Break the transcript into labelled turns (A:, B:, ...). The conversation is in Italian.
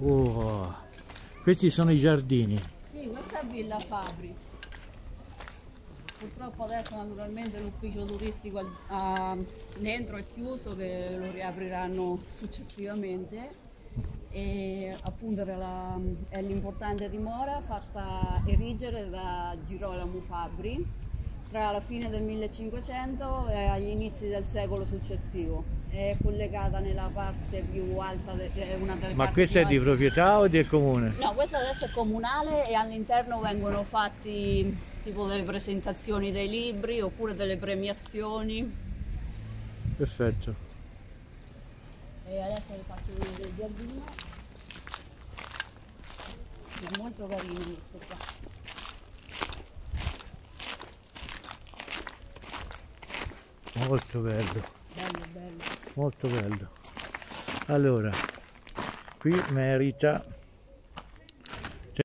A: Oh, questi sono i giardini.
B: Sì, questa è Villa Fabri. Purtroppo adesso naturalmente l'ufficio turistico ah, dentro è chiuso che lo riapriranno successivamente e appunto la- è l'importante dimora fatta erigere da Girolamo Fabri tra la fine del 1500 e agli inizi del secolo successivo. È collegata nella parte più alta, de- una delle
A: Ma questa è di proprietà o del comune?
B: No, questa adesso è comunale e all'interno vengono fatti tipo delle presentazioni dei libri oppure delle premiazioni.
A: Perfetto.
B: E adesso vi faccio vedere il giardino. È molto carino questo qua.
A: Molto bello,
B: Bello, bello.
A: molto bello. Allora, qui merita